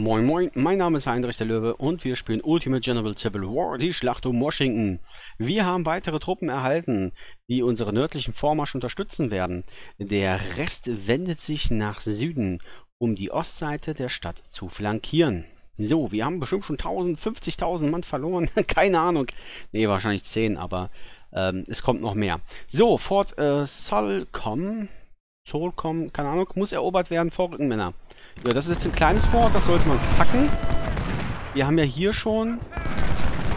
Moin Moin, mein Name ist Heinrich der Löwe und wir spielen Ultimate General Civil War, die Schlacht um Washington. Wir haben weitere Truppen erhalten, die unsere nördlichen Vormarsch unterstützen werden. Der Rest wendet sich nach Süden, um die Ostseite der Stadt zu flankieren. So, wir haben bestimmt schon 1000, 50.000 Mann verloren, keine Ahnung. Ne, wahrscheinlich 10, aber ähm, es kommt noch mehr. So, Fort äh, Solcom, Solcom, keine Ahnung, muss erobert werden, Vorrückenmänner. Ja, das ist jetzt ein kleines Fort, das sollte man packen. Wir haben ja hier schon...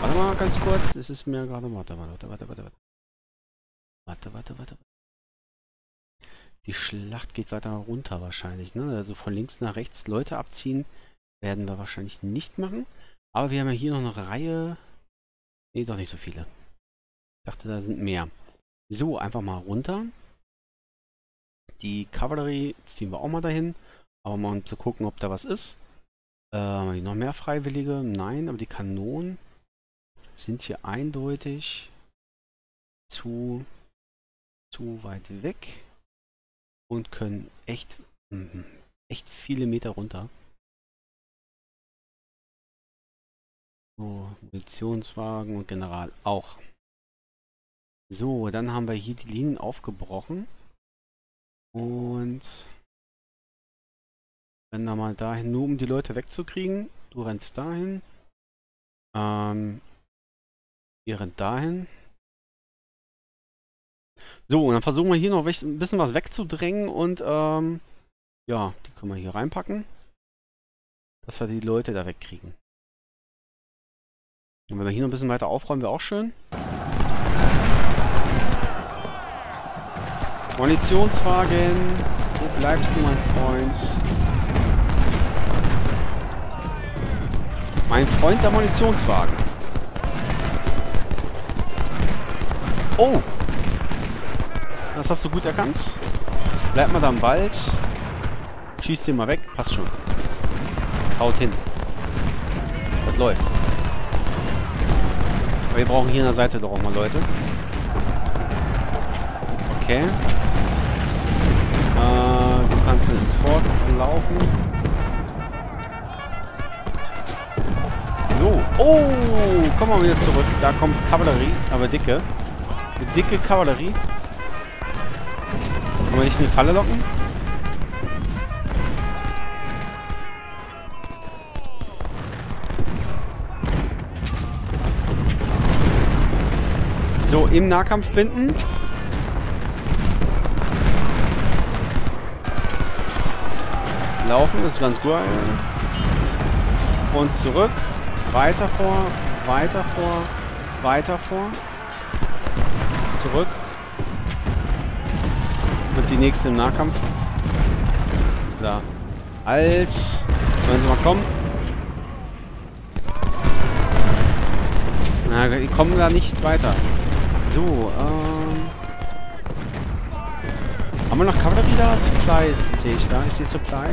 Warte mal ganz kurz, das ist mir gerade... Warte, warte, warte, warte, warte. Warte, warte, warte. Die Schlacht geht weiter runter wahrscheinlich, ne? Also von links nach rechts Leute abziehen werden wir wahrscheinlich nicht machen. Aber wir haben ja hier noch eine Reihe... Ne, doch nicht so viele. Ich dachte, da sind mehr. So, einfach mal runter. Die Kavallerie ziehen wir auch mal dahin. Aber mal um zu gucken, ob da was ist. Äh, noch mehr Freiwillige? Nein, aber die Kanonen sind hier eindeutig zu, zu weit weg und können echt, mh, echt viele Meter runter. So, Munitionswagen und General auch. So, dann haben wir hier die Linien aufgebrochen. Und Rennen da mal dahin, nur um die Leute wegzukriegen. Du rennst dahin. Ähm, ihr rennt dahin. So, und dann versuchen wir hier noch ein bisschen was wegzudrängen und ähm, ja, die können wir hier reinpacken. Dass wir die Leute da wegkriegen. Und wenn wir hier noch ein bisschen weiter aufräumen, wäre auch schön. Munitionswagen. Wo bleibst du, mein Freund? Mein Freund der Munitionswagen. Oh! Das hast du gut erkannt. Bleib mal da im Wald. Schießt den mal weg. Passt schon. Haut hin. Das läuft. Aber wir brauchen hier an der Seite doch auch mal Leute. Okay. Äh, du kannst ins Fort laufen. So. Oh, kommen wir wieder zurück. Da kommt Kavallerie, aber dicke. Eine dicke Kavallerie. Kann man nicht in die Falle locken? So, im Nahkampf binden. Laufen, das ist ganz gut. Und zurück. Weiter vor, weiter vor, weiter vor. Zurück. Und die nächste im Nahkampf. Da. Alt. Wollen Sie mal kommen? Na, die kommen da nicht weiter. So, ähm... Haben wir noch Kavallerie da? Supplies sehe ich da. Ich sehe Supply.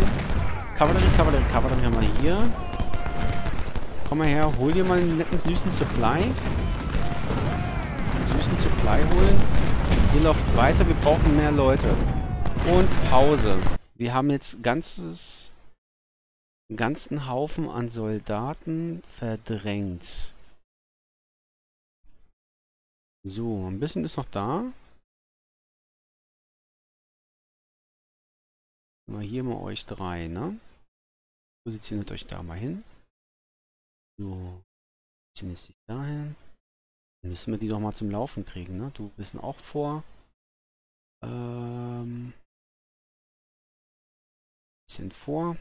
Kavallerie, Kavallerie, Kavallerie haben wir hier. Komm mal her, hol dir mal einen netten süßen Supply. Einen süßen Supply holen. Ihr läuft weiter, wir brauchen mehr Leute. Und Pause. Wir haben jetzt ganzes, einen ganzen Haufen an Soldaten verdrängt. So, ein bisschen ist noch da. Mal hier mal euch drei, ne? Positioniert euch da mal hin. So. Ziemlich sich dahin. Dann müssen wir die doch mal zum Laufen kriegen, ne? Du bist auch vor. Ähm. Bisschen vor.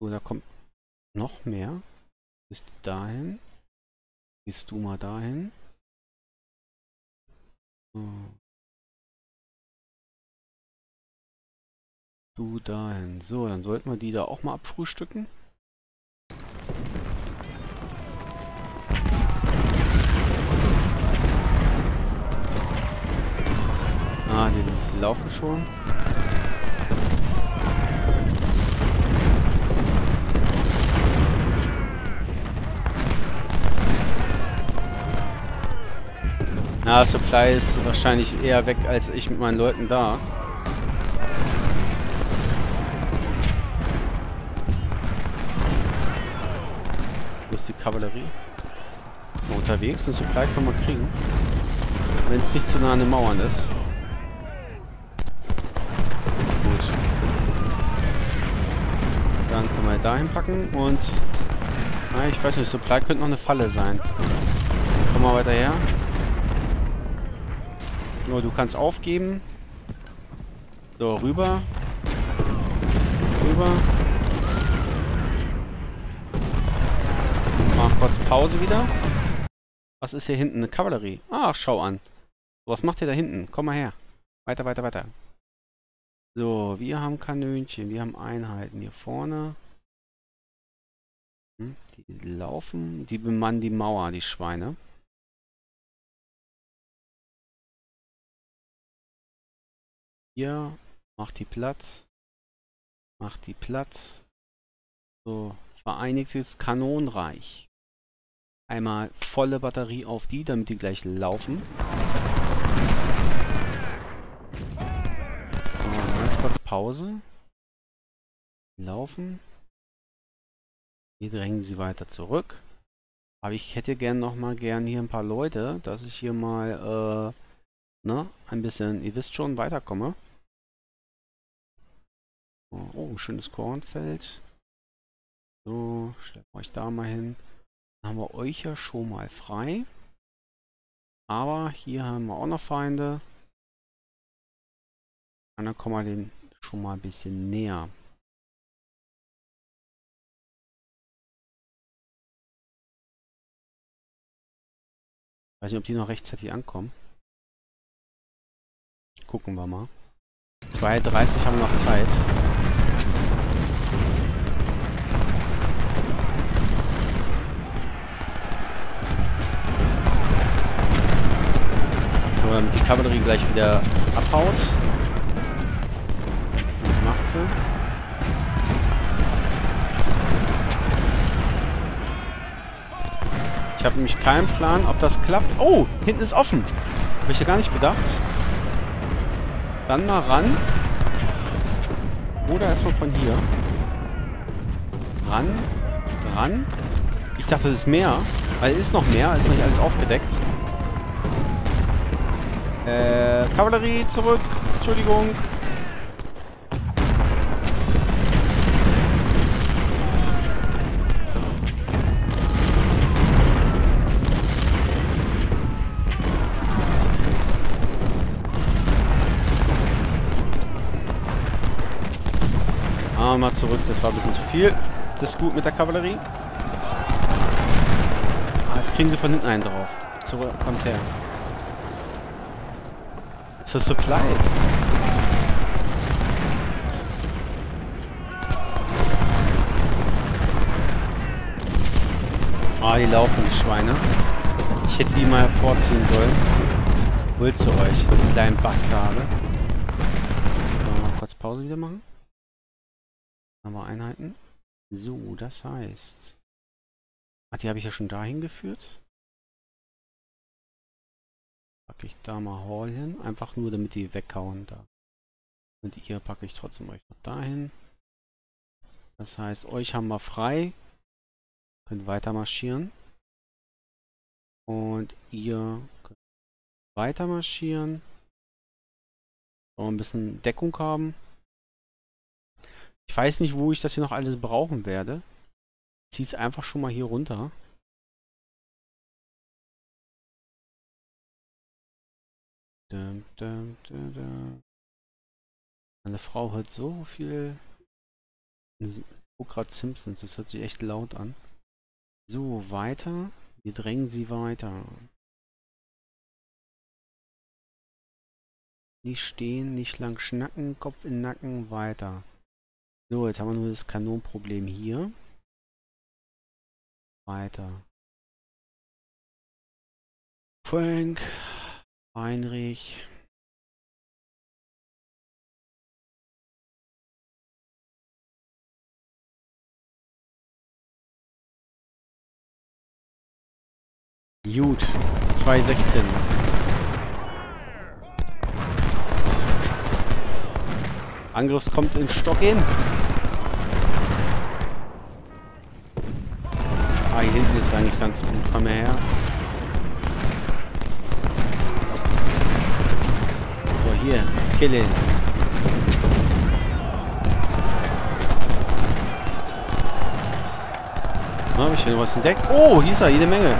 So, da kommt noch mehr. Bist dahin. Gehst du mal dahin. So. Du dahin. So, dann sollten wir die da auch mal abfrühstücken. Ah, die laufen schon. Na, Supply ist wahrscheinlich eher weg als ich mit meinen Leuten da. Kavallerie. Unterwegs, und Supply können wir kriegen. Wenn es nicht zu nah an den Mauern ist. Gut. Dann können wir dahin packen und... Na, ich weiß nicht, Supply könnte noch eine Falle sein. Komm mal weiter her. So, du kannst aufgeben. So, rüber. Rüber. Pause wieder. Was ist hier hinten? Eine Kavallerie. Ach, schau an. Was macht ihr da hinten? Komm mal her. Weiter, weiter, weiter. So, wir haben Kanönchen. Wir haben Einheiten hier vorne. Hm, die laufen. Die bemannen die Mauer, die Schweine. Hier. Macht die platt. Macht die platt. So, Vereinigtes Kanonreich. Einmal volle Batterie auf die, damit die gleich laufen. So, jetzt kurz Pause. Laufen. Hier drängen sie weiter zurück. Aber ich hätte gern noch mal gern hier ein paar Leute, dass ich hier mal äh, ne, ein bisschen, ihr wisst schon, weiterkomme. Oh, ein schönes Kornfeld. So, stellt euch da mal hin. Haben wir euch ja schon mal frei. Aber hier haben wir auch noch Feinde. Und dann kommen wir den schon mal ein bisschen näher. Weiß nicht, ob die noch rechtzeitig ankommen. Gucken wir mal. 2.30 haben wir noch Zeit. Kavallerie gleich wieder abhaut. Macht sie. Ich habe nämlich keinen Plan, ob das klappt. Oh, hinten ist offen. Habe ich ja gar nicht bedacht. Dann mal ran. Oder erstmal von hier. Ran. Ran. Ich dachte, es ist mehr. Weil es ist noch mehr. Ist noch nicht alles aufgedeckt. Äh, Kavallerie zurück. Entschuldigung. Ah, mal zurück. Das war ein bisschen zu viel. Das ist gut mit der Kavallerie. Ah, jetzt kriegen sie von hinten einen drauf. Zurück, kommt her. Zur Supplies. Ah, die laufen, die Schweine. Ich hätte die mal vorziehen sollen. Holt zu euch, diese kleinen Bastarde. mal kurz Pause wieder machen. Haben wir Einheiten. So, das heißt... Ach, die habe ich ja schon dahin geführt. Packe ich da mal Hall hin. Einfach nur, damit die weghauen da. Und ihr packe ich trotzdem euch noch dahin. Das heißt, euch haben wir frei. Könnt weiter marschieren. Und ihr könnt weiter marschieren. ein bisschen Deckung haben. Ich weiß nicht, wo ich das hier noch alles brauchen werde. Ich ziehe es einfach schon mal hier runter. Dum, dum, dum, Meine Frau hört so viel. Oh, gerade Simpsons, das hört sich echt laut an. So, weiter. Wir drängen sie weiter. Nicht stehen, nicht lang schnacken, Kopf in Nacken, weiter. So, jetzt haben wir nur das Kanonproblem hier. Weiter. Frank, Heinrich Gut, 216. Angriffs kommt in Stock in. Ah, hier hinten ist eigentlich ganz gut. Komm her. So, hier. Killen. Na, hab ich hier noch was entdeckt? Oh, hier ist er, jede Menge.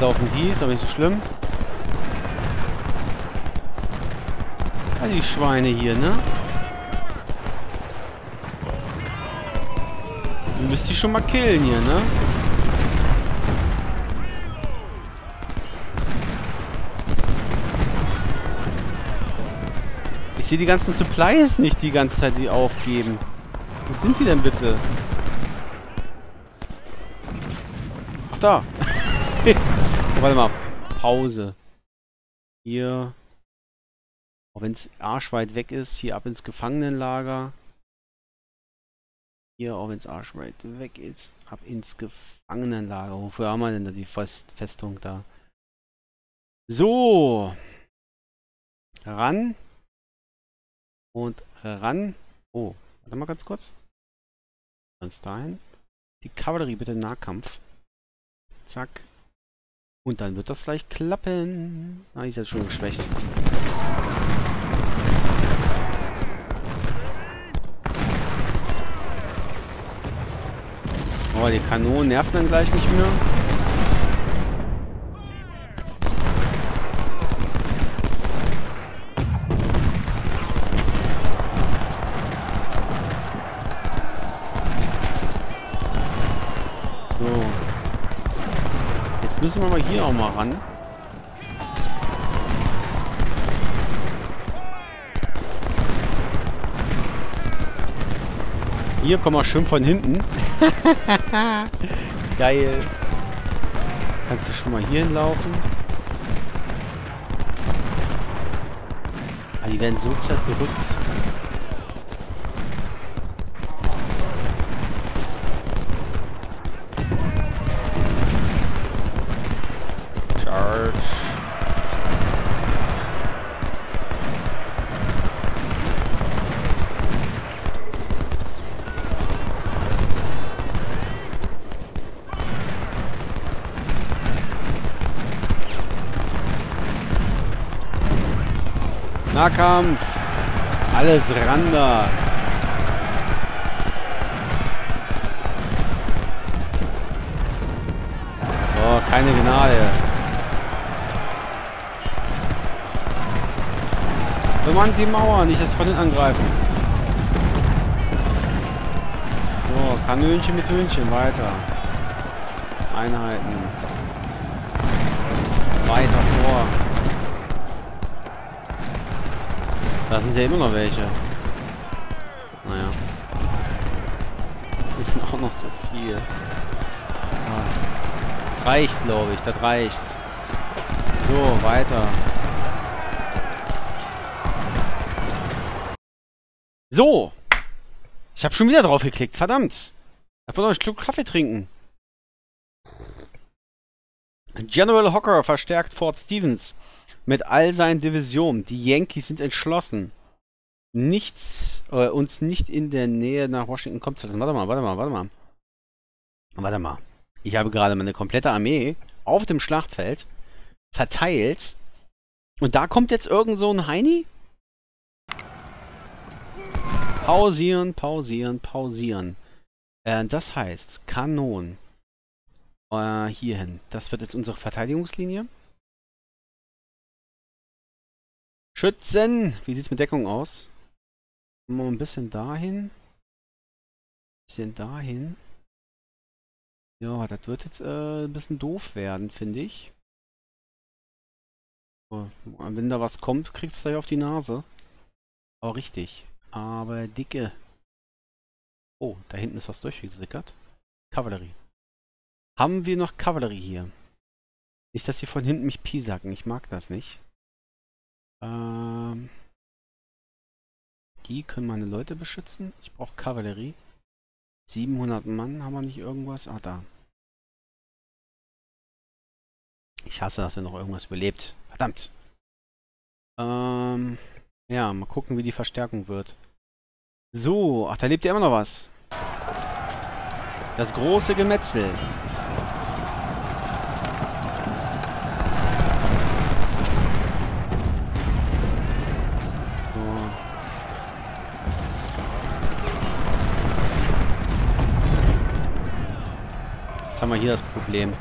Laufen die, ist aber nicht so schlimm. Ah, die Schweine hier, ne? Du müsst die schon mal killen hier, ne? Ich sehe die ganzen Supplies nicht die ganze Zeit, die aufgeben. Wo sind die denn bitte? Ach, da. warte mal. Pause. Hier. Auch wenn es arschweit weg ist, hier ab ins Gefangenenlager. Hier, auch wenn es arschweit weg ist, ab ins Gefangenenlager. Wofür haben wir denn da die Fest Festung da? So. Ran. Und ran. Oh, warte mal ganz kurz. Ganz dahin. Die Kavallerie bitte Nahkampf. Zack. Und dann wird das gleich klappen. Ah, die ist jetzt schon geschwächt. Oh, die Kanonen nerven dann gleich nicht mehr. So. Jetzt müssen wir mal hier auch mal ran. Hier kommen wir schön von hinten. Geil. Kannst du schon mal hier hinlaufen? Ah, die werden so zerdrückt. Charge. Nahkampf. Alles ran da. Oh, keine Gnade. Bemannt die Mauer, nicht sie von hinten angreifen. So, Kanönchen mit Hühnchen, weiter. Einheiten. Weiter vor. Da sind ja immer noch welche. Naja. Das sind auch noch so viel. Ah. Das reicht, glaube ich. Das reicht. So, weiter. So. Ich habe schon wieder drauf geklickt. Verdammt. Ich wollte noch einen Schluck Kaffee trinken. General Hocker verstärkt Fort Stevens mit all seinen Divisionen. Die Yankees sind entschlossen, nichts, äh, uns nicht in der Nähe nach Washington kommen zu lassen. Warte mal, warte mal, warte mal. Warte mal. Ich habe gerade meine komplette Armee auf dem Schlachtfeld verteilt. Und da kommt jetzt irgend so ein Heini? Pausieren, pausieren, pausieren. Äh, das heißt, Kanon. Äh, hierhin. Das wird jetzt unsere Verteidigungslinie. Schützen! Wie sieht's mit Deckung aus? Mal ein bisschen dahin. Ein bisschen dahin. Ja, das wird jetzt äh, ein bisschen doof werden, finde ich. Wenn da was kommt, kriegt es gleich auf die Nase. Aber richtig. Aber dicke. Oh, da hinten ist was durchgesickert. Kavallerie. Haben wir noch Kavallerie hier? Nicht, dass sie von hinten mich piesacken. Ich mag das nicht. Ähm, die können meine Leute beschützen. Ich brauche Kavallerie. 700 Mann, haben wir nicht irgendwas? Ah, da. Ich hasse, dass wir noch irgendwas überlebt. Verdammt. Ähm, ja, mal gucken, wie die Verstärkung wird. So, ach, da lebt ja immer noch was. Das große Gemetzel. Jetzt haben wir hier das Problem.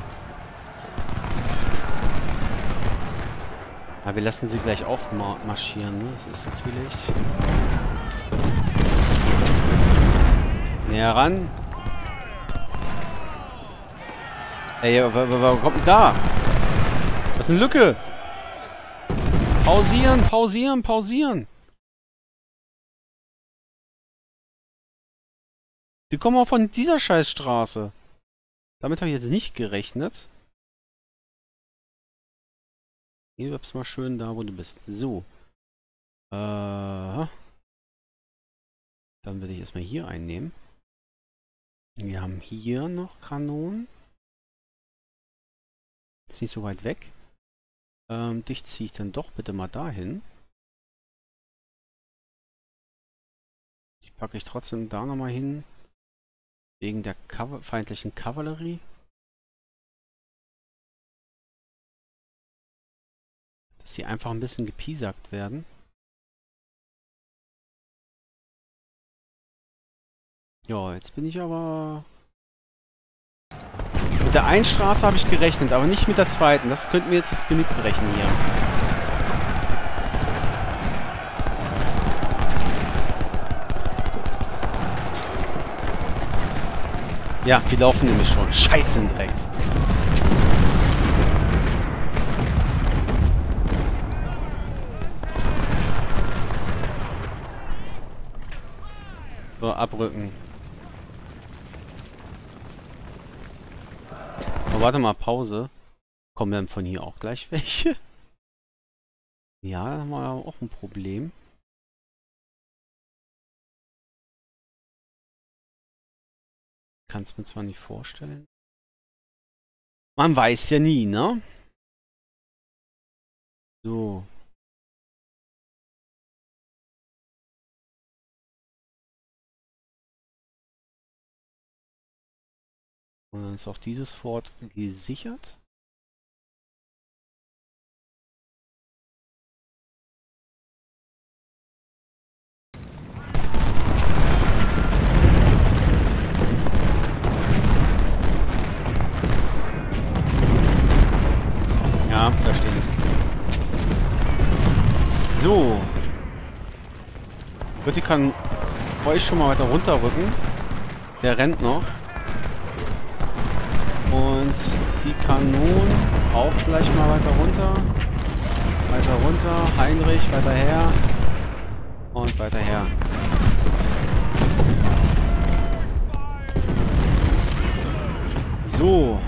Ja, wir lassen sie gleich aufmarschieren, ne? Das ist natürlich... Näher ran. Ey, warum kommt denn da? Das ist eine Lücke. Pausieren, pausieren, pausieren. Die kommen auch von dieser Scheißstraße. Damit habe ich jetzt nicht gerechnet. Hier bleibst mal schön da, wo du bist. So. Äh, dann würde ich erstmal hier einnehmen. Wir haben hier noch Kanonen. Ist nicht so weit weg. Ähm, dich ziehe ich dann doch bitte mal dahin. Die packe ich trotzdem da nochmal hin. Wegen der Kav feindlichen Kavallerie. Dass sie einfach ein bisschen gepiesackt werden. Ja, jetzt bin ich aber... Mit der einen Straße habe ich gerechnet, aber nicht mit der zweiten. Das könnte mir jetzt das Genick brechen hier. Ja, die laufen nämlich schon. Scheiße, Dreck. So, abrücken. Oh, warte mal, Pause. Kommen dann von hier auch gleich welche? Ja, haben wir auch ein Problem. Kann es mir zwar nicht vorstellen. Man weiß ja nie, ne? So. Und dann ist auch dieses Fort gesichert. Da stehen sie. So. Bitte kann euch schon mal weiter runterrücken. Der rennt noch. Und die Kanonen auch gleich mal weiter runter. Weiter runter. Heinrich, weiter her. Und weiter her. So.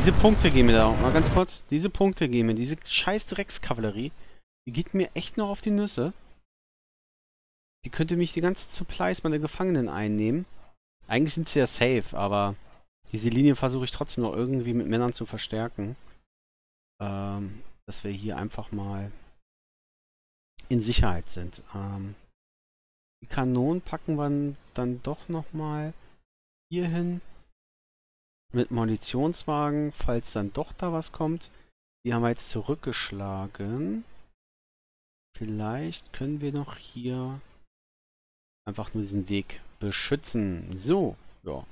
Diese Punkte gehen mir da, mal ganz kurz, diese Punkte gehen mir, diese scheiß Dreckskavallerie, die geht mir echt noch auf die Nüsse. Die könnte mich die ganze Supplies meiner Gefangenen einnehmen. Eigentlich sind sie ja safe, aber diese Linie versuche ich trotzdem noch irgendwie mit Männern zu verstärken. Ähm, dass wir hier einfach mal in Sicherheit sind. Ähm, die Kanonen packen wir dann doch nochmal hier hin mit Munitionswagen, falls dann doch da was kommt. Die haben wir jetzt zurückgeschlagen. Vielleicht können wir noch hier einfach nur diesen Weg beschützen. So, ja.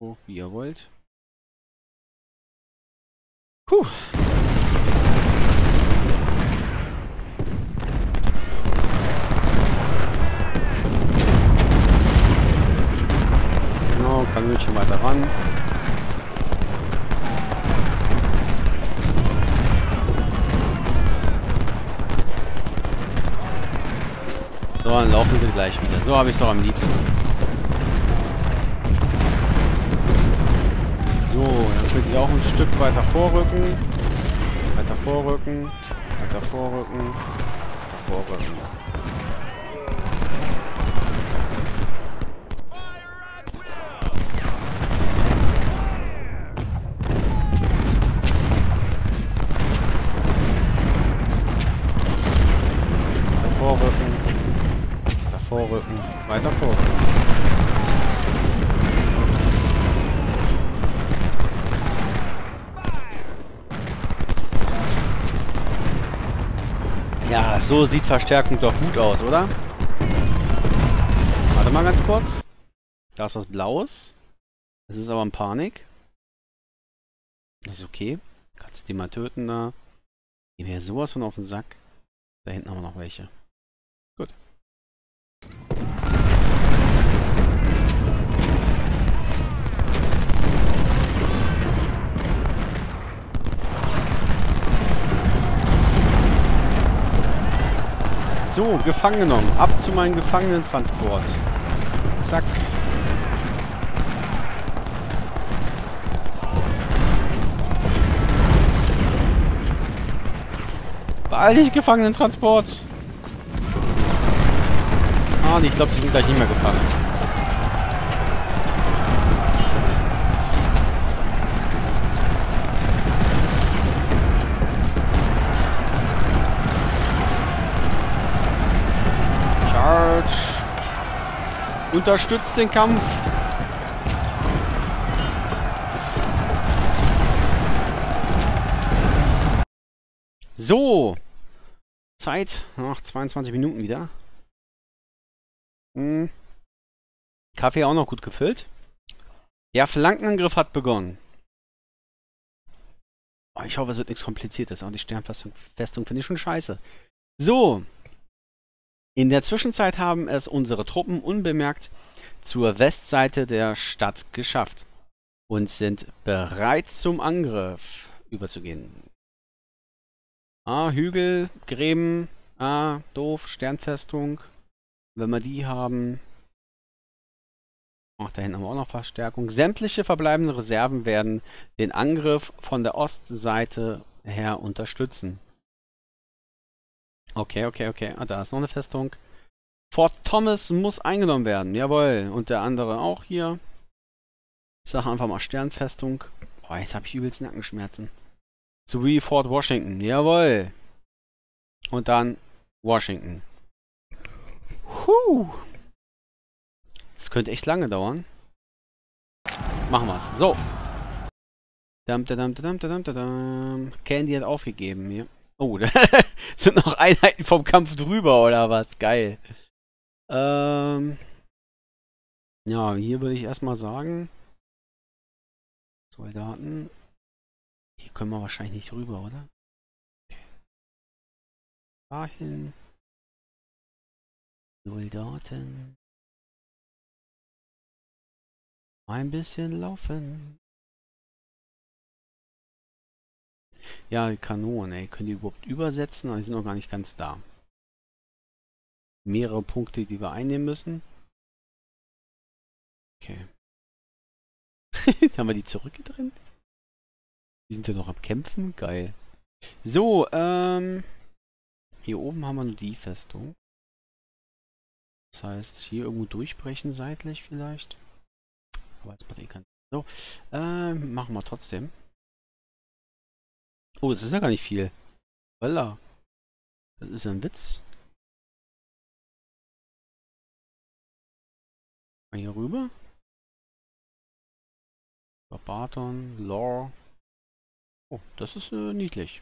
So, wie ihr wollt. Puh. Genau, Kanönchen weiter ran. So, dann laufen sie gleich wieder. So habe ich es doch am liebsten. So, dann könnt ihr auch ein Stück weiter vorrücken. Weiter vorrücken. Weiter vorrücken. Weiter vorrücken. Weiter vorrücken. Ja, so sieht Verstärkung doch gut aus, oder? Warte mal ganz kurz. Da ist was Blaues. Das ist aber ein Panik. Das ist okay. Kannst du die mal töten da. Gehen wir sowas von auf den Sack. Da hinten haben wir noch welche. Gut. So, gefangen genommen. Ab zu meinem Gefangenentransport. Zack. Beeil dich, Gefangenentransport. Ah, nee, ich glaube, die sind gleich nicht mehr gefangen. Unterstützt den Kampf. So. Zeit nach 22 Minuten wieder. Hm. Kaffee auch noch gut gefüllt. Der Flankenangriff hat begonnen. Oh, ich hoffe, es wird nichts Kompliziertes. Aber die Sternfestung Festung finde ich schon scheiße. So. In der Zwischenzeit haben es unsere Truppen unbemerkt zur Westseite der Stadt geschafft und sind bereit zum Angriff überzugehen. Ah, Hügel, Gräben, ah, doof, Sternfestung. Wenn wir die haben. Ach, da hinten haben wir auch noch Verstärkung. Sämtliche verbleibenden Reserven werden den Angriff von der Ostseite her unterstützen. Okay, okay, okay. Ah, da ist noch eine Festung. Fort Thomas muss eingenommen werden. Jawohl. Und der andere auch hier. Ich sage einfach mal Sternfestung. Boah, jetzt habe ich übelst Nackenschmerzen. Sowie Fort Washington. Jawohl. Und dann Washington. Huh. Das könnte echt lange dauern. Machen wir's. So. Dam, dam, dam, dam, dam, dam. Candy hat aufgegeben hier. Oh, da sind noch Einheiten vom Kampf drüber, oder was? Geil. Ähm. Ja, hier würde ich erstmal sagen. Soldaten. Hier können wir wahrscheinlich nicht rüber, oder? Okay. Dahin. Soldaten. Ein bisschen laufen. Ja, die Kanonen, ey. Können die überhaupt übersetzen? Aber die sind noch gar nicht ganz da. Mehrere Punkte, die wir einnehmen müssen. Okay. Haben wir die zurückgedrängt? Die sind ja noch am Kämpfen? Geil. So, ähm... Hier oben haben wir nur die Festung. Das heißt, hier irgendwo durchbrechen seitlich vielleicht. Aber jetzt mal kann. So, ähm, machen wir trotzdem. Oh, das ist ja gar nicht viel. Voila. Das ist ein Witz. Mal hier rüber. Barton, Lore. Oh, das ist äh, niedlich.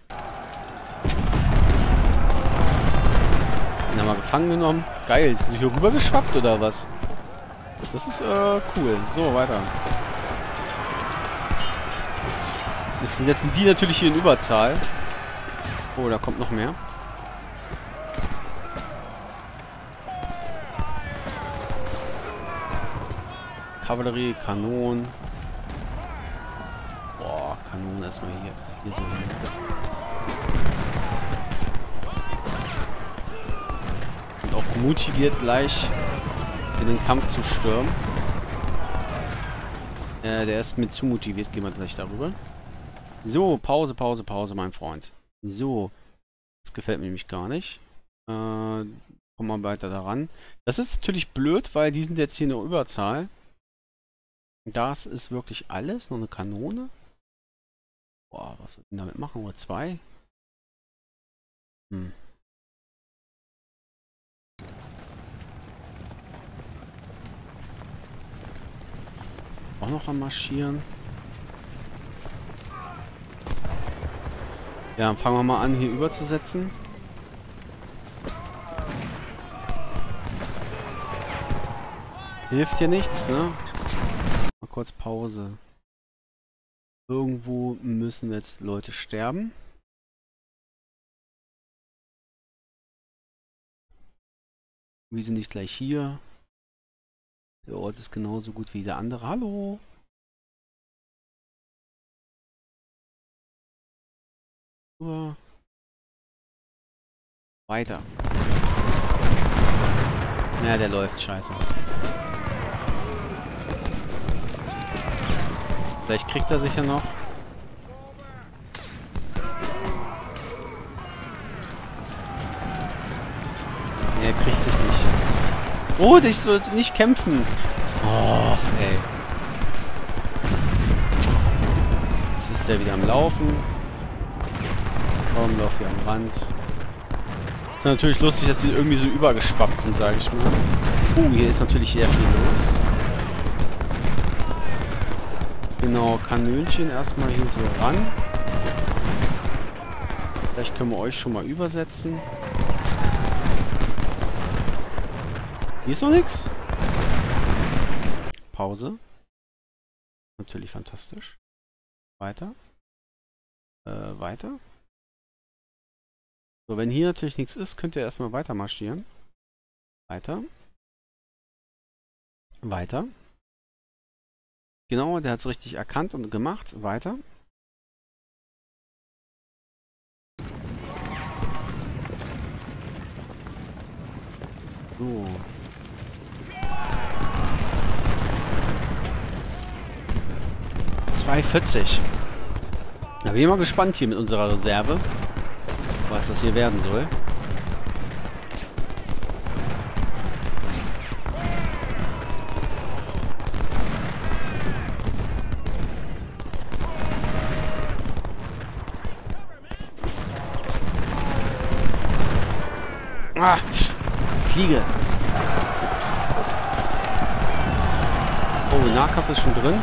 Den haben wir gefangen genommen. Geil, sind die hier rüber geschwappt oder was? Das ist äh, cool. So, weiter. Jetzt sind, jetzt sind die natürlich hier in Überzahl. Oh, da kommt noch mehr. Kavallerie, Kanonen. Boah, Kanonen erstmal hier, hier so hin. Sind auch motiviert gleich in den Kampf zu stürmen. Äh, der ist mit zu motiviert, gehen wir gleich darüber. So, Pause, Pause, Pause, mein Freund. So. Das gefällt mir nämlich gar nicht. Äh, kommen wir weiter daran. Das ist natürlich blöd, weil die sind jetzt hier in Überzahl. Das ist wirklich alles. Noch eine Kanone. Boah, was soll ich denn damit machen? Nur zwei? Hm. Auch noch am Marschieren. Ja, dann fangen wir mal an, hier überzusetzen. Hilft hier nichts, ne? Mal kurz Pause. Irgendwo müssen jetzt Leute sterben. Wir sind nicht gleich hier. Der Ort ist genauso gut wie der andere. Hallo! Weiter. Ja, der läuft scheiße. Vielleicht kriegt er sich ja noch. Nee, er kriegt sich nicht. Oh, ich soll nicht kämpfen. Och, ey. Jetzt ist er wieder am Laufen. Baumlauf hier am Rand. Ist natürlich lustig, dass die irgendwie so übergeschwappt sind, sage ich mal. Oh, hier ist natürlich sehr viel los. Genau, Kanönchen erstmal hier so ran. Vielleicht können wir euch schon mal übersetzen. Hier ist noch nichts. Pause. Natürlich fantastisch. Weiter. Äh, weiter. So, wenn hier natürlich nichts ist, könnt ihr erstmal weiter marschieren. Weiter. Weiter. Genau, der hat es richtig erkannt und gemacht. Weiter. So. Zwei vierzig. Da bin ich mal gespannt hier mit unserer Reserve was das hier werden soll. Ah, Fliege. Oh, Nahkampf ist schon drin.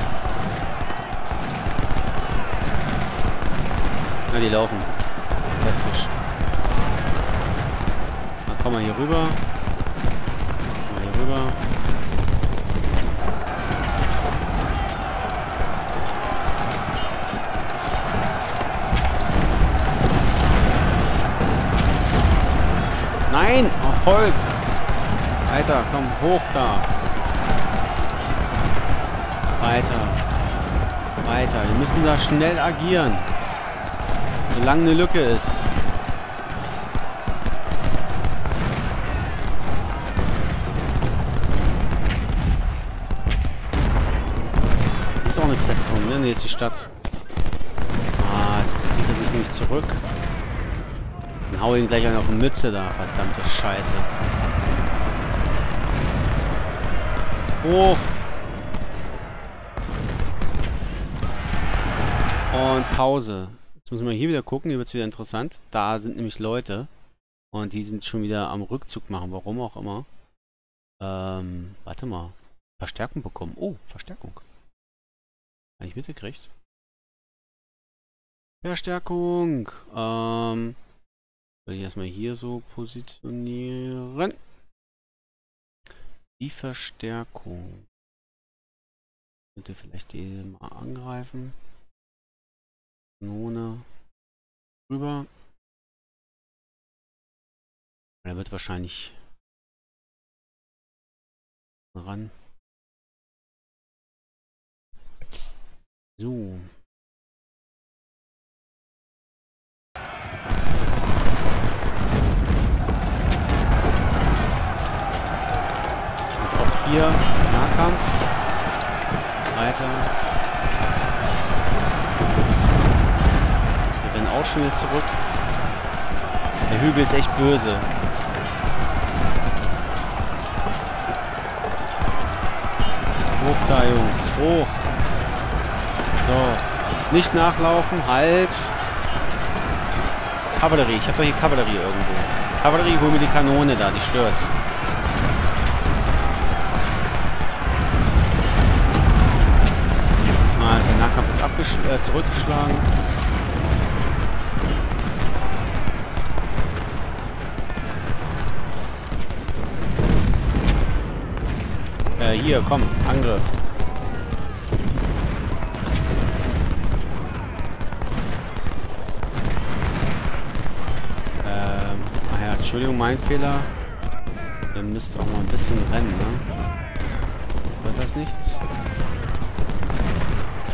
Na, die laufen. Fantastisch. Komm mal hier rüber. Komm mal hier rüber. Nein! Oh! Weiter, komm, hoch da. Weiter. Weiter. Wir müssen da schnell agieren. Solange eine Lücke ist. Festung, ne? Ne, ist die Stadt. Ah, jetzt zieht er sich nämlich zurück. Dann hau ihn gleich auf die Mütze da, verdammte Scheiße. Hoch! Und Pause. Jetzt müssen wir hier wieder gucken, hier wird es wieder interessant. Da sind nämlich Leute. Und die sind schon wieder am Rückzug machen, warum auch immer. Ähm, warte mal. Verstärkung bekommen. Oh, Verstärkung. Habe ich mitgekriegt? Verstärkung. Ähm, will ich erstmal hier so positionieren. Die Verstärkung. Könnte vielleicht die mal angreifen. Kanone rüber. Er wird wahrscheinlich ran. So. Auch hier Nahkampf. Weiter. Wir rennen auch schon wieder zurück. Der Hügel ist echt böse. Hoch da, Jungs. Hoch. So. Nicht nachlaufen. Halt. Kavallerie. Ich habe doch hier Kavallerie irgendwo. Kavallerie, hol mir die Kanone da. Die stört. Ah, der Nahkampf ist äh, zurückgeschlagen. Äh, hier, komm, Angriff. Ähm, ach ja, Entschuldigung, mein Fehler. Ihr müsst auch mal ein bisschen rennen, ne? Wird das nichts?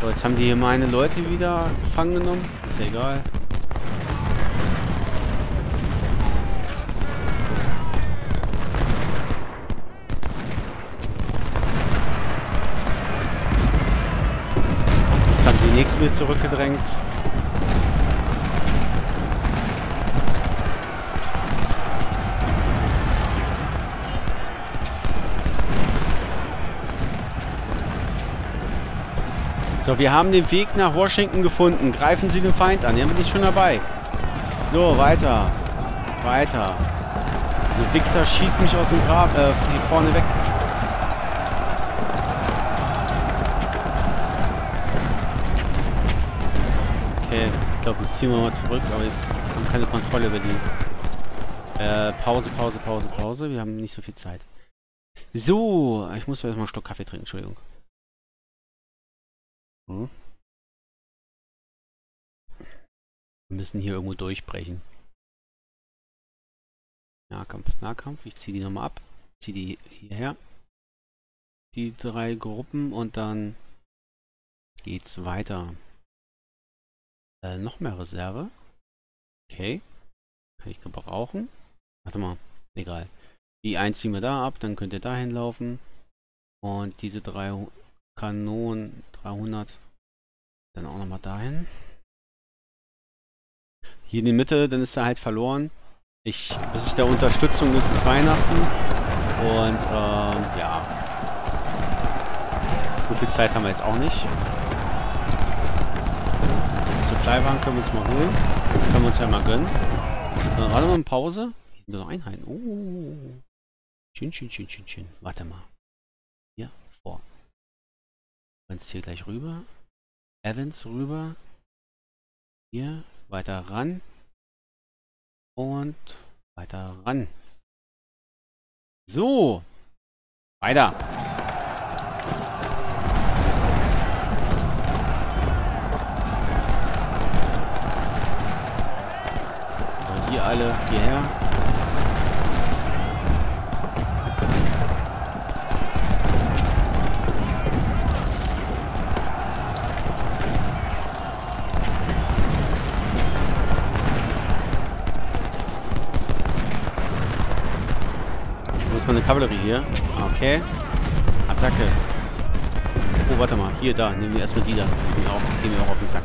So, jetzt haben die hier meine Leute wieder gefangen genommen. Ist ja egal. Nächsten wird zurückgedrängt. So, wir haben den Weg nach Washington gefunden. Greifen Sie den Feind an. Ja, bin ich schon dabei. So, weiter. Weiter. Diese Wichser schießen mich aus dem Grab, äh, vorne weg. Glaube, jetzt ziehen wir mal zurück, aber wir haben keine Kontrolle über die. Äh, Pause, Pause, Pause, Pause. Wir haben nicht so viel Zeit. So, ich muss erstmal einen Stock Kaffee trinken, Entschuldigung. Hm. Wir müssen hier irgendwo durchbrechen. Nahkampf, Nahkampf. Ich ziehe die nochmal ab. Ziehe die hierher. Die drei Gruppen und dann geht's weiter. Äh, noch mehr Reserve. Okay. Kann ich gebrauchen. Warte mal. Egal. Die 1 ziehen wir da ab, dann könnt ihr dahin laufen. Und diese drei Kanonen, 300, dann auch nochmal dahin. Hier in die Mitte, dann ist er halt verloren. Ich, bis ich der Unterstützung ist es Weihnachten. Und ähm, ja. So viel Zeit haben wir jetzt auch nicht. Supply-Wagen können wir uns mal holen. Können wir uns ja mal gönnen. Dann warte mal Pause. Hier sind noch Einheiten. Oh. Schön, schön, schön, schön, schön. Warte mal. Hier, vor. Evans hier gleich rüber. Evans rüber. Hier, weiter ran. Und weiter ran. So. Weiter. Alle hierher. Wo ist meine Kavallerie hier? Okay. Attacke. Oh, warte mal. Hier, da. Nehmen wir erstmal die da. Gehen wir auch, gehen wir auch auf den Sack.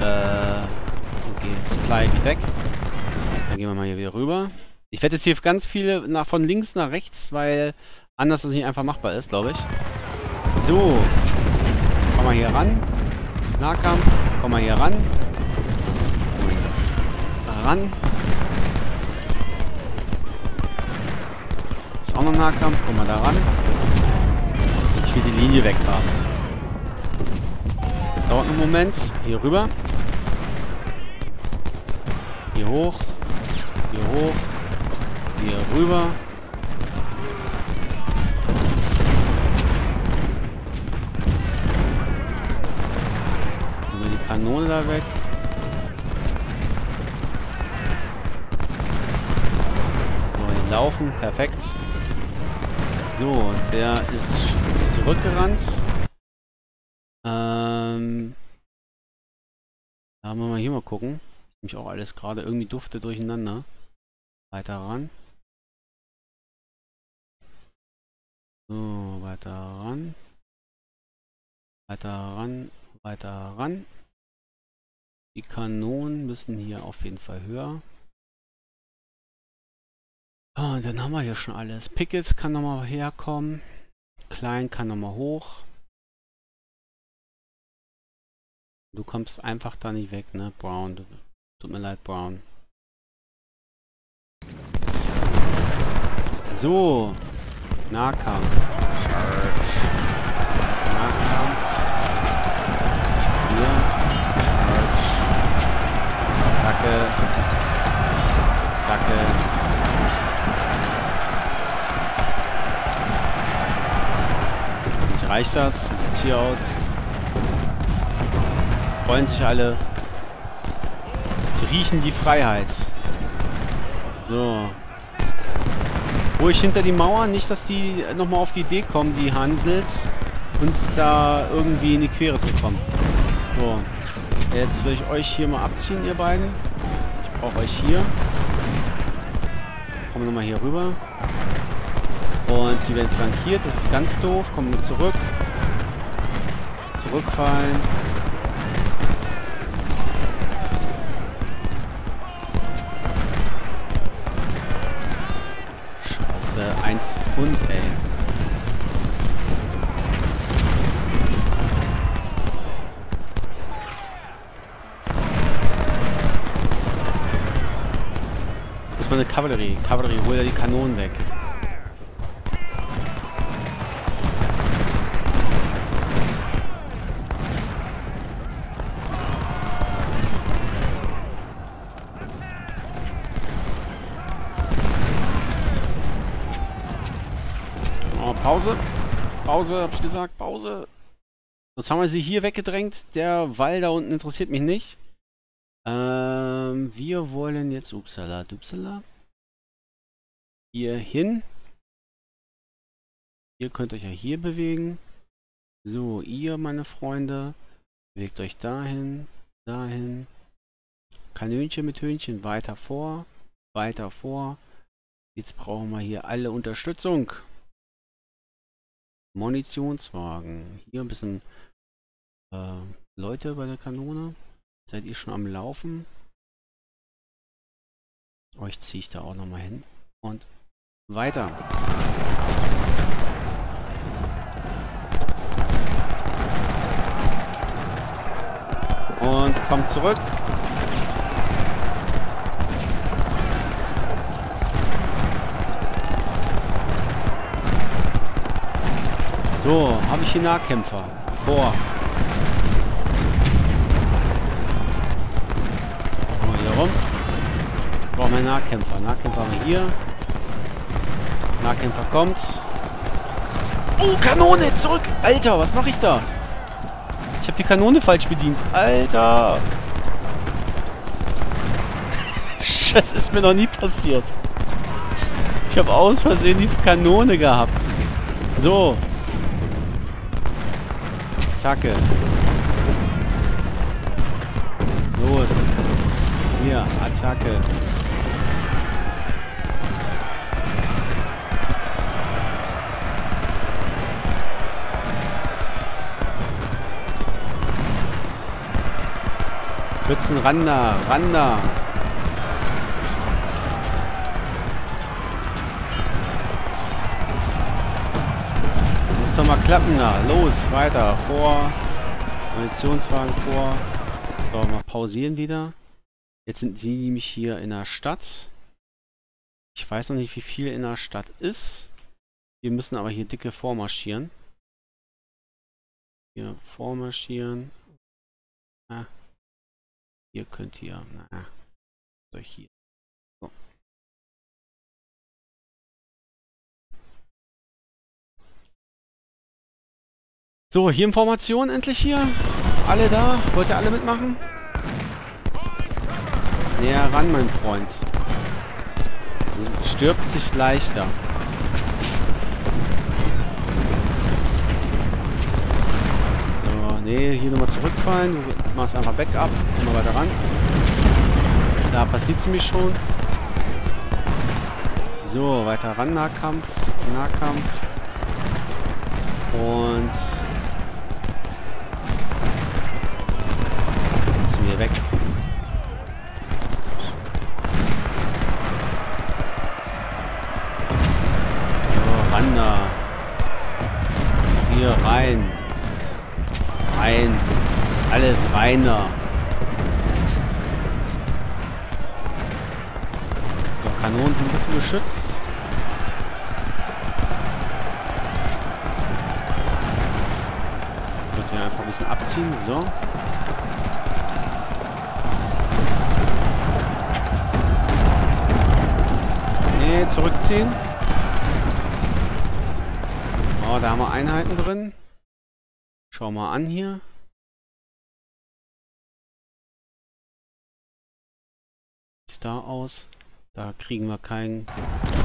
Äh, okay. Supply weg. Dann gehen wir mal hier wieder rüber. Ich werde jetzt hier ganz viele nach, von links nach rechts, weil anders das nicht einfach machbar ist, glaube ich. So. Komm mal hier ran. Nahkampf. Komm mal hier ran. Ran. Ist auch noch Nahkampf. Komm mal da ran. Ich will die Linie weg. Das dauert einen Moment. Hier rüber. Hier hoch. Hier hoch. Hier rüber. Nehmen wir die Kanone da weg. Die laufen. Perfekt. So, der ist zurückgerannt. Ähm. Da haben wir mal hier mal gucken. Nämlich auch alles gerade irgendwie dufte durcheinander. Weiter ran. So, weiter ran. Weiter ran, weiter ran. Die Kanonen müssen hier auf jeden Fall höher. Und dann haben wir hier schon alles. Pickett kann nochmal herkommen. Klein kann nochmal hoch. Du kommst einfach da nicht weg, ne? Brown. Tut mir leid, Brown. So. Nahkampf. Charge. Nahkampf. Hier. Charge. Zacke. Zacke. Wie reicht das? Wie sieht's hier aus? Freuen sich alle. Sie riechen die Freiheit. So. Ruhig hinter die Mauer, nicht, dass die nochmal auf die Idee kommen, die Hansels, uns da irgendwie in die Quere zu kommen. So. Jetzt will ich euch hier mal abziehen, ihr beiden. Ich brauche euch hier. Kommen wir nochmal hier rüber. Und sie werden flankiert, das ist ganz doof. Kommen wir zurück. Zurückfallen. 1 und ey. Muss man eine Kavallerie. Kavallerie, hol ja die Kanonen weg. Oh, Pause. Pause, hab ich gesagt. Pause. Jetzt haben wir sie hier weggedrängt. Der Wall da unten interessiert mich nicht. Ähm, wir wollen jetzt Upsala, Dupsala. Hier hin. Ihr könnt euch ja hier bewegen. So, ihr, meine Freunde, bewegt euch dahin, dahin. Kanönchen mit Hühnchen weiter vor, weiter vor. Jetzt brauchen wir hier alle Unterstützung. Munitionswagen. Hier ein bisschen äh, Leute bei der Kanone. Seid ihr schon am Laufen? Euch ziehe ich da auch nochmal hin. Und weiter. Und kommt zurück. So, habe ich hier Nahkämpfer. Vor. Mal hier rum. Brauchen wir Nahkämpfer. Nahkämpfer haben wir hier. Nahkämpfer kommt. Oh, Kanone, zurück. Alter, was mache ich da? Ich habe die Kanone falsch bedient. Alter. Das ist mir noch nie passiert. Ich habe aus Versehen die Kanone gehabt. So. Attacke. Los. Hier, Attacke. Schützen, Randa, Randa. Doch mal klappen da. Los, weiter, vor. Munitionswagen vor. So, mal pausieren wieder. Jetzt sind sie nämlich hier in der Stadt. Ich weiß noch nicht, wie viel in der Stadt ist. Wir müssen aber hier dicke vormarschieren. Hier vormarschieren. Ah. Ihr könnt ihr, na, euch hier. So, hier Information endlich hier. Alle da? Wollt ihr alle mitmachen? Näher ran, mein Freund. Stirbt sich leichter. So, nee, hier nochmal zurückfallen. Du machst einfach Backup. Immer weiter ran. Da passiert sie mich schon. So, weiter ran, Nahkampf. Nahkampf. Und... Sind wir weg. So, ran. Hier rein. Rein. Alles reiner. So, Kanonen sind ein bisschen geschützt. Ich hier einfach ein bisschen abziehen. So. Nee, zurückziehen. Oh, da haben wir Einheiten drin. Schau mal an hier. Sieht da aus. Da kriegen wir keinen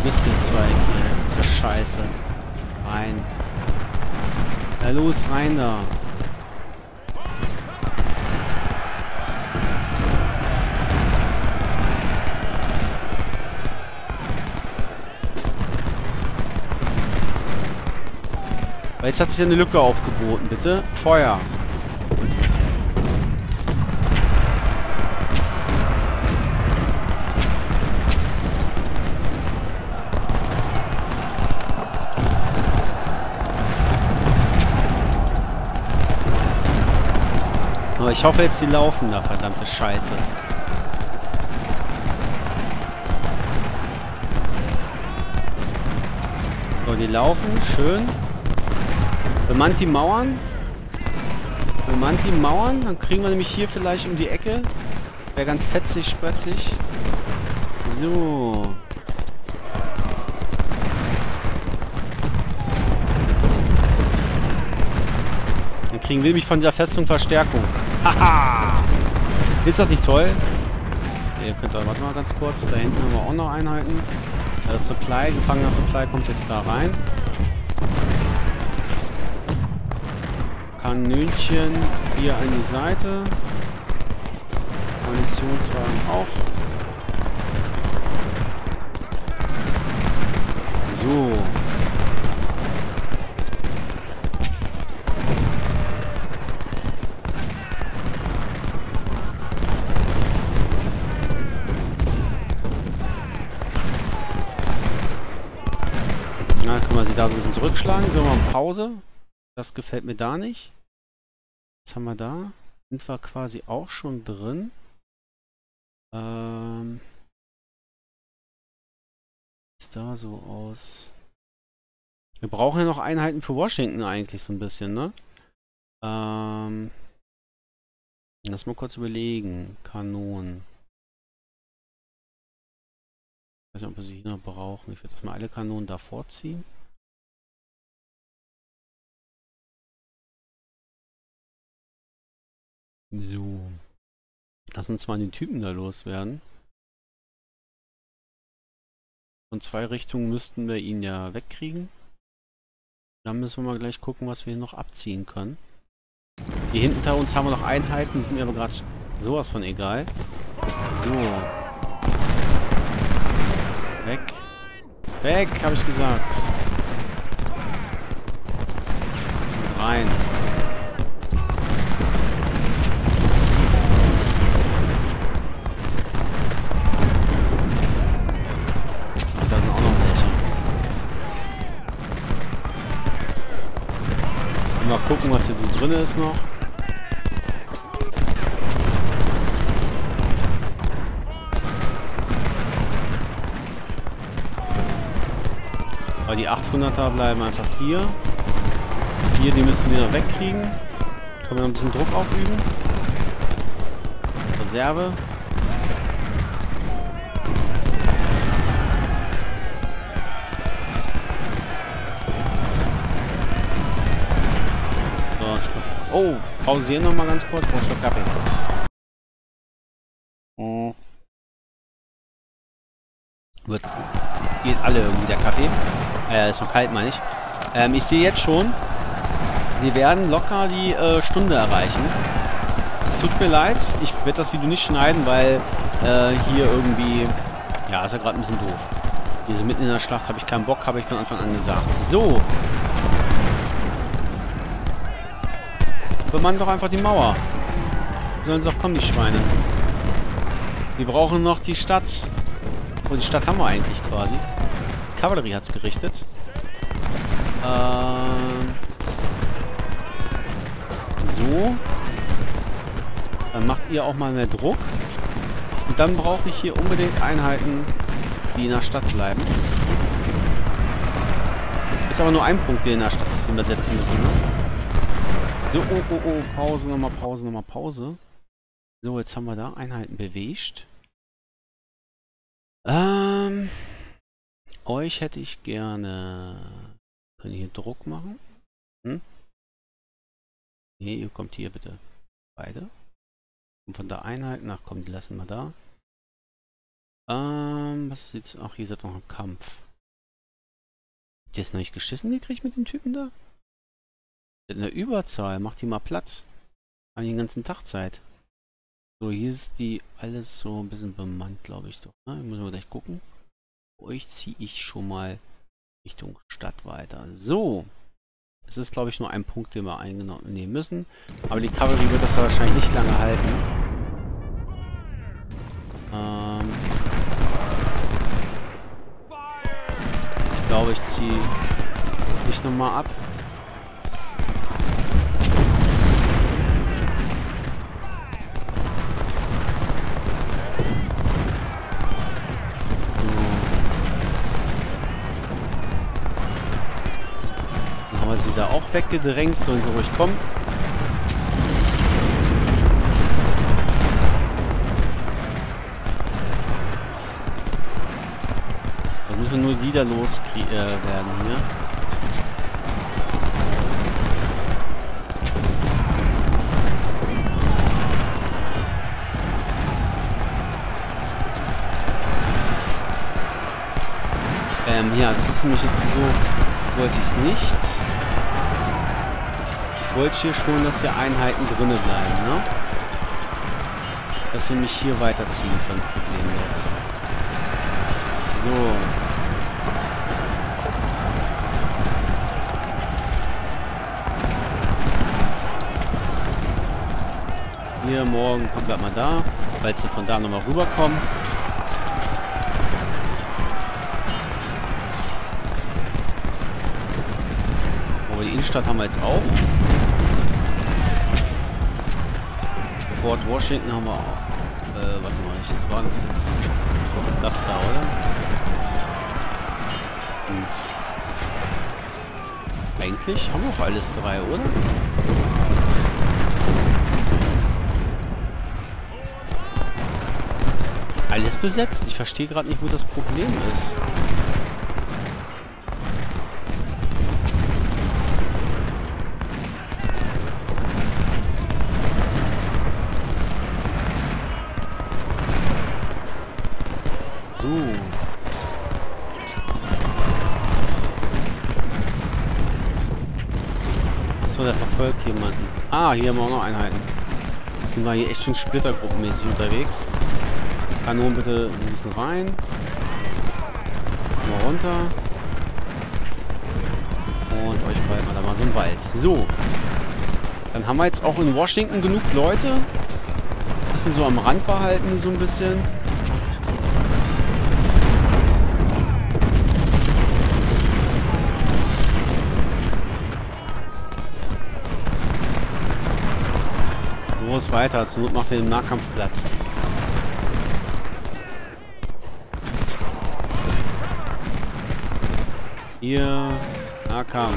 Mistelzweig hier. Das ist ja scheiße. Rein. Ja, los, rein da. Weil jetzt hat sich eine Lücke aufgeboten, bitte. Feuer. Ich hoffe jetzt, die laufen da, verdammte Scheiße. So, die laufen, schön. Bemannt die Mauern. Bemannt die Mauern. Dann kriegen wir nämlich hier vielleicht um die Ecke. Wäre ganz fetzig, spötzig. So. Dann kriegen wir nämlich von der Festung Verstärkung. Haha! Ist das nicht toll? Ihr könnt da, warte mal ganz kurz. Da hinten haben wir auch noch Einheiten. Das Supply, gefangener Supply kommt jetzt da rein. Kanönchen hier an die Seite. Munitionswagen auch. So. Na, können wir sie da so ein bisschen zurückschlagen. So, mal Pause. Das gefällt mir da nicht. Was haben wir da? Sind wir quasi auch schon drin. Ähm. Sieht da so aus. Wir brauchen ja noch Einheiten für Washington eigentlich so ein bisschen, ne? Ähm. Lass mal kurz überlegen. Kanonen. Ich weiß nicht, ob wir sie hier noch brauchen. Ich würde das mal alle Kanonen da vorziehen. So. Lass uns mal den Typen da loswerden. Von zwei Richtungen müssten wir ihn ja wegkriegen. Dann müssen wir mal gleich gucken, was wir hier noch abziehen können. Hier hinter uns haben wir noch Einheiten, sind mir aber gerade sowas von egal. So. Weg. Weg, habe ich gesagt. Und rein. Mal gucken, was hier drin ist noch. Aber die 800er bleiben einfach hier. Hier, die müssen wir wegkriegen. Können wir noch ein bisschen Druck aufüben. Reserve. Oh, pausieren noch mal ganz kurz. Brauch Schluck Kaffee. Oh. Wird, geht alle irgendwie der Kaffee. Äh, ist noch kalt, meine ich. Ähm, ich sehe jetzt schon, wir werden locker die äh, Stunde erreichen. Es tut mir leid, ich werde das Video nicht schneiden, weil äh, hier irgendwie... Ja, ist ja gerade ein bisschen doof. Hier so mitten in der Schlacht habe ich keinen Bock, habe ich von Anfang an gesagt. So. Bemann doch einfach die Mauer. Sollen sie auch kommen, die Schweine. Wir brauchen noch die Stadt. Und die Stadt haben wir eigentlich quasi. Die Kavallerie hat es gerichtet. Ähm... So. Dann macht ihr auch mal mehr Druck. Und dann brauche ich hier unbedingt Einheiten, die in der Stadt bleiben. Ist aber nur ein Punkt, den in der Stadt übersetzen müssen, ne? So, oh, oh, oh, Pause, nochmal Pause, nochmal Pause. So, jetzt haben wir da Einheiten bewegt. Ähm, euch hätte ich gerne... Können hier Druck machen? Hm? Nee, ihr kommt hier bitte. Beide. Und von der Einheit nach, komm, die lassen wir da. Ähm, was sieht's? Ach, hier ist noch ein Kampf. Habt ihr jetzt noch nicht geschissen gekriegt mit dem Typen da? Der hat eine Überzahl, macht die mal Platz. Haben den ganzen Tag Zeit. So, hier ist die alles so ein bisschen bemannt, glaube ich doch. Ne? Müssen wir gleich gucken. Euch ziehe ich schon mal Richtung Stadt weiter. So. Es ist, glaube ich, nur ein Punkt, den wir einnehmen müssen. Aber die Kavallerie wird das wahrscheinlich nicht lange halten. Ähm ich glaube, ich ziehe dich nochmal ab. Sie da auch weggedrängt. Sollen sie ruhig kommen. Dann müssen nur die da los äh, werden hier. Ähm, ja, das ist nämlich jetzt so, wollte ich es nicht. Ich wollte hier schon, dass hier Einheiten drinnen bleiben, ne? Dass wir mich hier weiterziehen können, problemlos. So. Hier morgen kommt bleibt mal da, falls sie von da nochmal rüberkommen. Aber die Innenstadt haben wir jetzt auch. Fort Washington haben wir auch. Äh, warte mal, jetzt war das jetzt. Das da, oder? Hm. Eigentlich haben wir auch alles drei, oder? Alles besetzt. Ich verstehe gerade nicht, wo das Problem ist. Ah, hier haben wir auch noch Einheiten. Jetzt sind wir hier echt schon splittergruppenmäßig unterwegs. Kanonen bitte ein bisschen rein. Mal runter. Und euch bleibt mal da mal so ein Wald. So. Dann haben wir jetzt auch in Washington genug Leute. Bisschen so am Rand behalten, so ein bisschen. Weiter. Zur Not macht er im Nahkampf Platz. Hier. Nahkampf.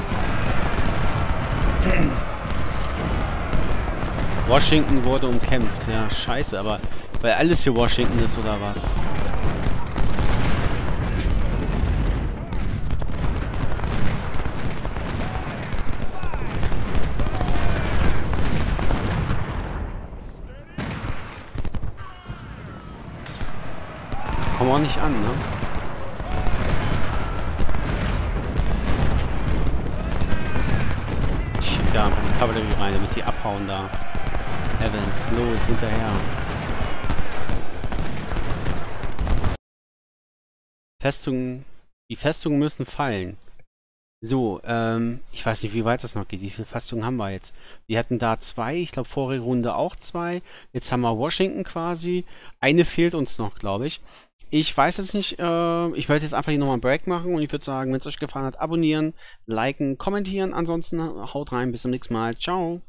Washington wurde umkämpft. Ja, scheiße, aber weil alles hier Washington ist, oder was? Nicht an, ne? Ich schick da einfach die Kavallerie rein, damit die abhauen da. Evans, los, hinterher. Festungen, die Festungen müssen fallen. So, ähm, ich weiß nicht, wie weit das noch geht. Wie viele Festungen haben wir jetzt? Wir hatten da zwei, ich glaube vorige Runde auch zwei. Jetzt haben wir Washington quasi. Eine fehlt uns noch, glaube ich. Ich weiß jetzt nicht, äh, ich werde jetzt einfach hier nochmal einen Break machen und ich würde sagen, wenn es euch gefallen hat, abonnieren, liken, kommentieren. Ansonsten haut rein, bis zum nächsten Mal. Ciao.